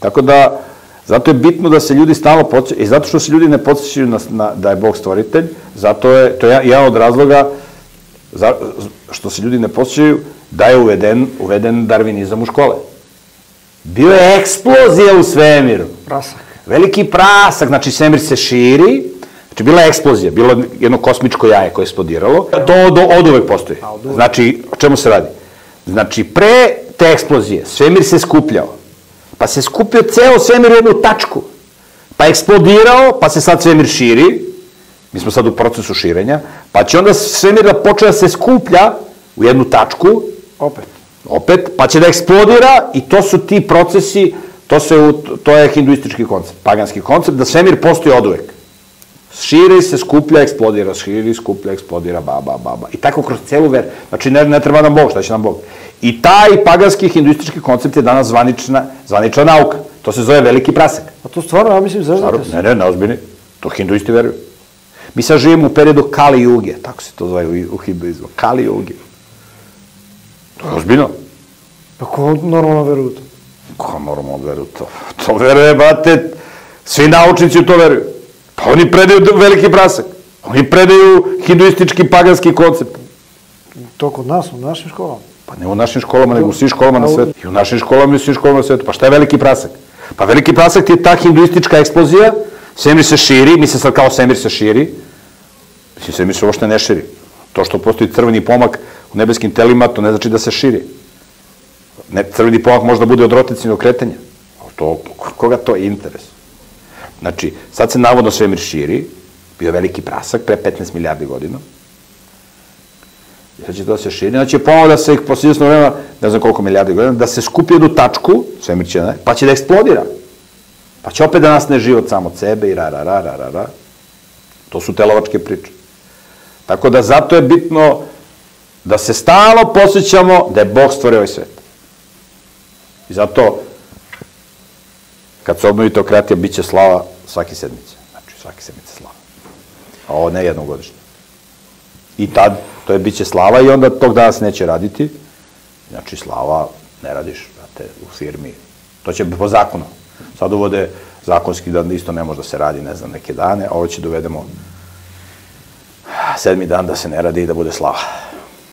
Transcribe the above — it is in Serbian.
Tako da, zato je bitno da se ljudi stalno podsjećaju, i zato što se ljudi ne podsjećaju na, na, da je Bog stvoritelj, zato je, to je jedan od razloga za, što se ljudi ne podsjećaju da je uveden, uveden darvinizam u škole. Bio je eksplozija u svemiru. Prasak. Veliki prasak, znači svemir se širi, znači bila je eksplozija, bilo jedno kosmičko jaje koje je eksplodiralo. To do, od uvek postoji. Znači, o čemu se radi? Znači, pre te eksplozije svemir se skupljao, pa se skupio ceo svemir u jednu tačku, pa je eksplodirao, pa se sad svemir širi, mi smo sad u procesu širenja, pa će onda svemir da počne da se skuplja u jednu tačku, Opet. opet, pa će da eksplodira i to su ti procesi, to, se, to je hinduistički koncept, paganski koncept, da svemir postoji od uvek. Širi se, skuplja, eksplodira, širi, skuplja, eksplodira, ba, ba, ba, ba. I tako kroz celu ver. Znači, ne, ne treba nam Bog, šta će nam Bog? I taj paganski hinduistički koncept je danas zvanična, zvanična nauka. To se zove veliki prasak. A to stvarno, ja mislim, zezate se. ne, ne, neozbiljni. To hinduisti veruju. Mi sad živimo u periodu Kali Juge, tako se to zove u, u hinduizmu. Kali Juge. To je ozbiljno. Pa ko normalno veruje u to? Ko moramo da veruju u to? To veruje, brate, svi naučnici u to veruju. Pa oni predaju veliki prasak. Oni predaju hinduistički paganski koncept. To kod nas, u našim školama. Pa ne u našim školama, nego u svim školama na svetu. I u našim školama i u svim školama na svetu. Pa šta je veliki prasak? Pa veliki prasak ti je ta hinduistička eksplozija, svemir se širi, mi se sad kao svemir se širi, mislim, svemir se uopšte ne širi. To što postoji crveni pomak u nebeskim telima, to ne znači da se širi. Ne, crveni pomak može da bude od rotacijnog kretanja. To, koga to interes? Znači, sad se navodno svemir širi, bio veliki prasak pre 15 milijardi godina, I sad će to da se širi, znači ponovo da se ih posle izvesnog vremena, ne znam koliko milijardi godina, da se skupi jednu tačku, svemir će, ne, pa će da eksplodira. Pa će opet da nastane život sam od sebe i ra, ra, ra, ra, ra, ra. To su telovačke priče. Tako da zato je bitno da se stalno posjećamo da je Bog stvorio ovaj svet. I zato, kad se obnovi teokratija, bit će slava svake sedmice. Znači, svake sedmice slava. A ovo ne jednogodišnje. I tad, to je biće slava i onda tog dana se neće raditi. Znači, slava ne radiš, znate, u firmi. To će po zakonu. Sad uvode zakonski da isto ne može da se radi, ne znam, neke dane, a ovo će dovedemo sedmi dan da se ne radi i da bude slava.